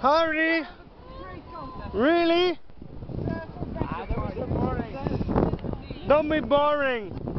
Hurry! Really? Don't be boring!